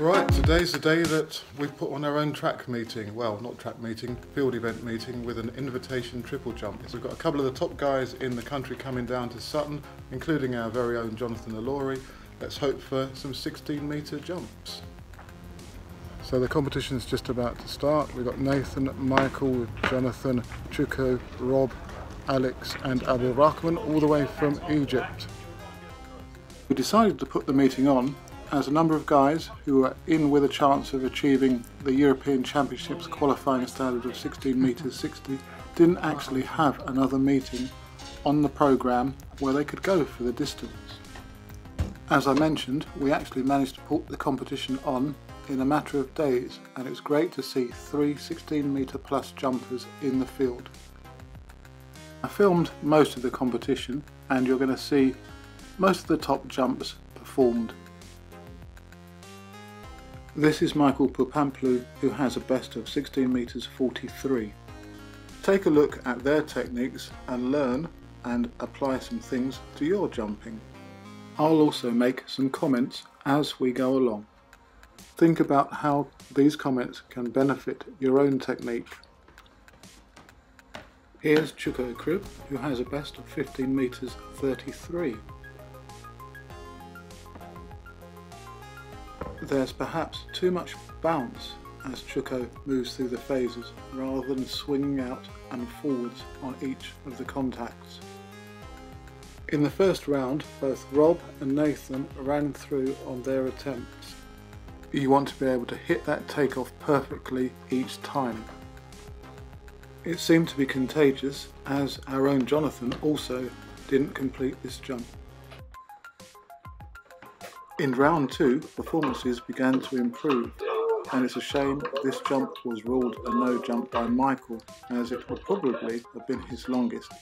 Right, today's the day that we put on our own track meeting. Well, not track meeting, field event meeting with an invitation triple jump. So we've got a couple of the top guys in the country coming down to Sutton, including our very own Jonathan Ilori. Let's hope for some 16 metre jumps. So the competition's just about to start. We've got Nathan, Michael, Jonathan, Chuko, Rob, Alex and Abu Rahman all the way from Egypt. We decided to put the meeting on as a number of guys who were in with a chance of achieving the European Championships qualifying standard of 16 metres 60 didn't actually have another meeting on the programme where they could go for the distance. As I mentioned, we actually managed to put the competition on in a matter of days and it was great to see three 16 metre plus jumpers in the field. I filmed most of the competition and you're going to see most of the top jumps performed. This is Michael Puplampu who has a best of 16 metres 43. Take a look at their techniques and learn and apply some things to your jumping. I'll also make some comments as we go along. Think about how these comments can benefit your own technique Here's Chuko Cribb, who has a best of 15 metres 33. There's perhaps too much bounce as Chuko moves through the phases rather than swinging out and forwards on each of the contacts. In the first round, both Rob and Nathan ran through on their attempts. You want to be able to hit that takeoff perfectly each time. It seemed to be contagious as our own Jonathan also didn't complete this jump. In round two, performances began to improve and it's a shame this jump was ruled a no jump by Michael as it would probably have been his longest.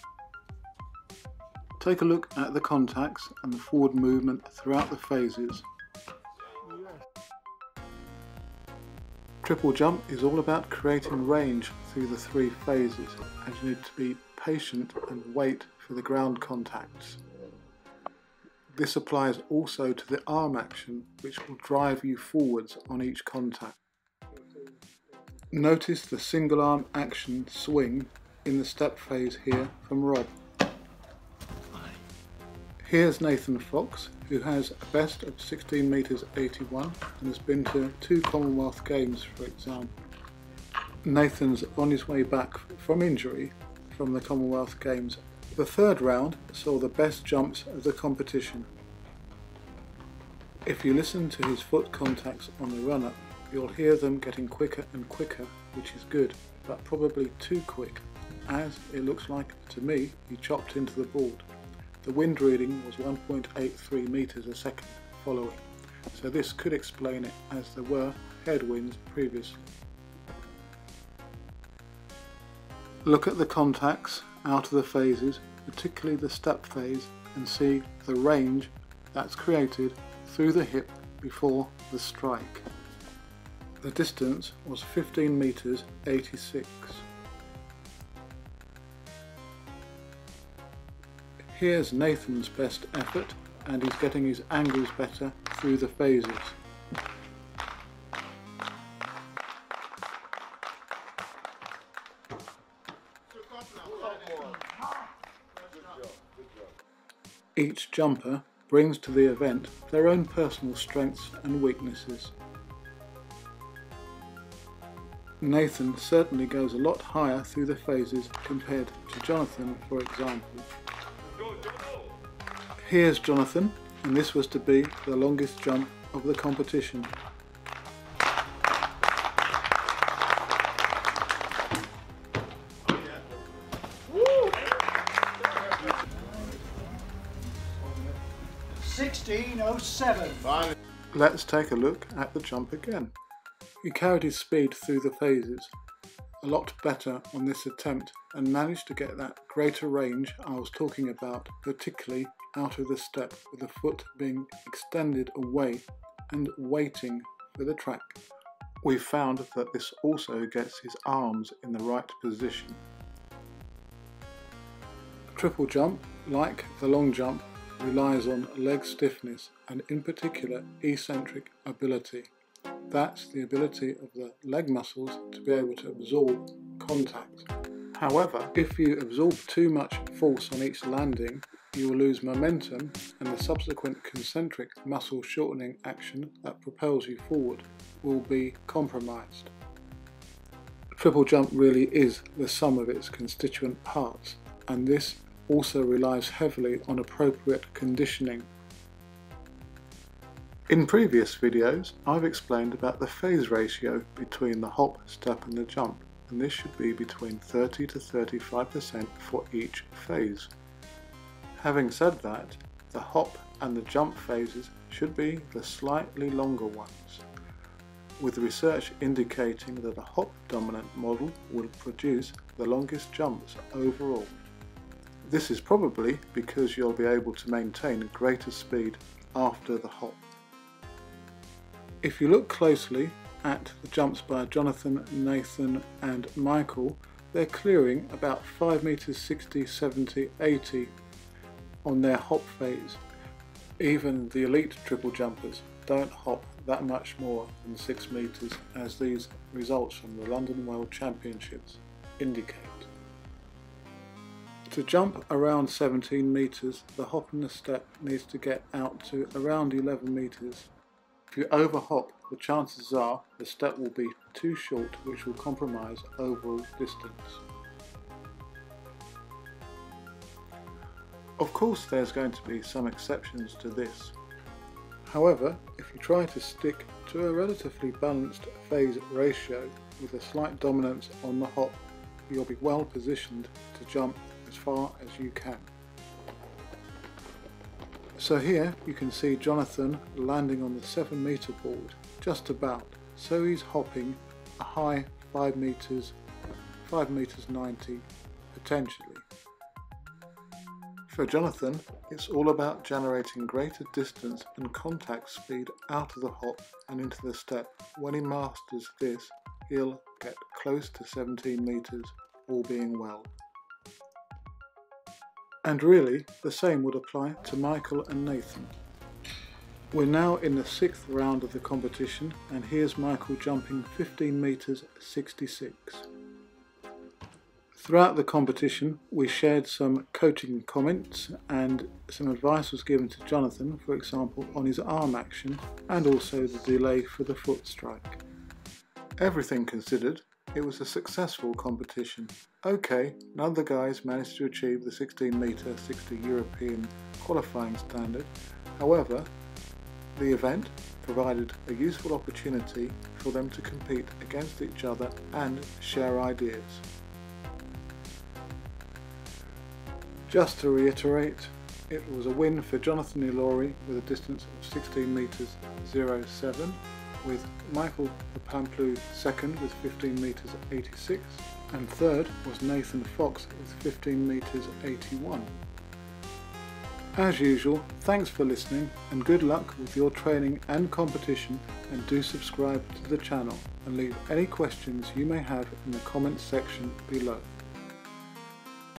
Take a look at the contacts and the forward movement throughout the phases Triple jump is all about creating range through the three phases and you need to be patient and wait for the ground contacts. This applies also to the arm action which will drive you forwards on each contact. Notice the single arm action swing in the step phase here from Rob. Here's Nathan Fox, who has a best of 16 metres 81 and has been to two Commonwealth Games for example. Nathan's on his way back from injury from the Commonwealth Games. The third round saw the best jumps of the competition. If you listen to his foot contacts on the run-up, you'll hear them getting quicker and quicker, which is good, but probably too quick, as it looks like, to me, he chopped into the board. The wind reading was 1.83 metres a second following, so this could explain it as there were headwinds previously. Look at the contacts out of the phases, particularly the step phase, and see the range that's created through the hip before the strike. The distance was 15 metres 86. Here's Nathan's best effort and he's getting his angles better through the phases. Each jumper brings to the event their own personal strengths and weaknesses. Nathan certainly goes a lot higher through the phases compared to Jonathan for example. Here's Jonathan, and this was to be the longest jump of the competition. Seven. Let's take a look at the jump again. He carried his speed through the phases, a lot better on this attempt and managed to get that greater range I was talking about, particularly out of the step with the foot being extended away and waiting for the track. We found that this also gets his arms in the right position. Triple jump, like the long jump, relies on leg stiffness and in particular eccentric ability. That's the ability of the leg muscles to be able to absorb contact. However, if you absorb too much force on each landing, you will lose momentum and the subsequent concentric muscle shortening action that propels you forward will be compromised. Triple jump really is the sum of its constituent parts and this also relies heavily on appropriate conditioning. In previous videos I've explained about the phase ratio between the hop, step and the jump and this should be between 30 to 35% for each phase. Having said that, the hop and the jump phases should be the slightly longer ones, with research indicating that a hop dominant model will produce the longest jumps overall. This is probably because you'll be able to maintain greater speed after the hop. If you look closely at the jumps by Jonathan, Nathan and Michael, they're clearing about 5 meters 60, 70, 80 on their hop phase. Even the elite triple jumpers don't hop that much more than 6 meters as these results from the London World Championships indicate. To jump around 17 meters, the hop and the step needs to get out to around 11 meters. If you overhop, the chances are the step will be too short which will compromise overall distance. Of course there's going to be some exceptions to this. However, if you try to stick to a relatively balanced phase ratio with a slight dominance on the hop, you'll be well positioned to jump as far as you can. So here you can see Jonathan landing on the 7 metre board, just about. So he's hopping a high 5 metres, 5 metres 90 potentially. For Jonathan, it's all about generating greater distance and contact speed out of the hop and into the step. When he masters this, he'll get close to 17 metres, all being well. And really, the same would apply to Michael and Nathan. We're now in the sixth round of the competition and here's Michael jumping 15 metres 66. Throughout the competition we shared some coaching comments and some advice was given to Jonathan, for example on his arm action and also the delay for the foot strike. Everything considered, it was a successful competition. Okay, none of the guys managed to achieve the 16 metre 60 European qualifying standard. However, the event provided a useful opportunity for them to compete against each other and share ideas. Just to reiterate, it was a win for Jonathan Ilori with a distance of 16 metres 07 with Michael Puplampu second with 15 metres 86 and third was Nathan Fox with 15 metres 81. As usual, thanks for listening and good luck with your training and competition and do subscribe to the channel and leave any questions you may have in the comments section below.